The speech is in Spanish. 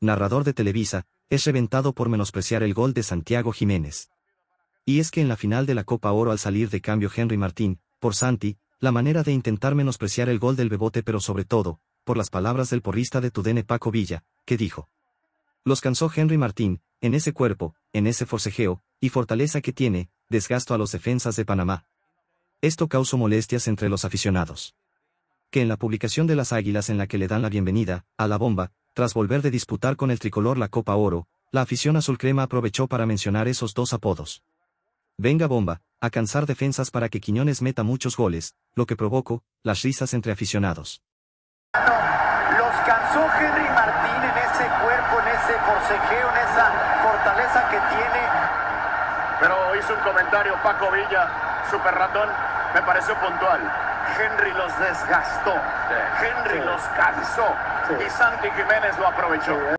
narrador de Televisa, es reventado por menospreciar el gol de Santiago Jiménez. Y es que en la final de la Copa Oro al salir de cambio Henry Martín, por Santi, la manera de intentar menospreciar el gol del Bebote pero sobre todo, por las palabras del porrista de Tudene Paco Villa, que dijo. Los cansó Henry Martín, en ese cuerpo, en ese forcejeo, y fortaleza que tiene, desgasto a los defensas de Panamá. Esto causó molestias entre los aficionados. Que en la publicación de las Águilas en la que le dan la bienvenida, a la bomba, tras volver de disputar con el tricolor la Copa Oro, la afición azul crema aprovechó para mencionar esos dos apodos. Venga bomba, a cansar defensas para que Quiñones meta muchos goles, lo que provocó las risas entre aficionados. Los cansó Henry Martín en ese cuerpo, en ese forcejeo, en esa fortaleza que tiene. Pero hizo un comentario Paco Villa, super ratón, me pareció puntual. Henry los desgastó, Henry los cansó y Santi Jiménez lo aprovechó.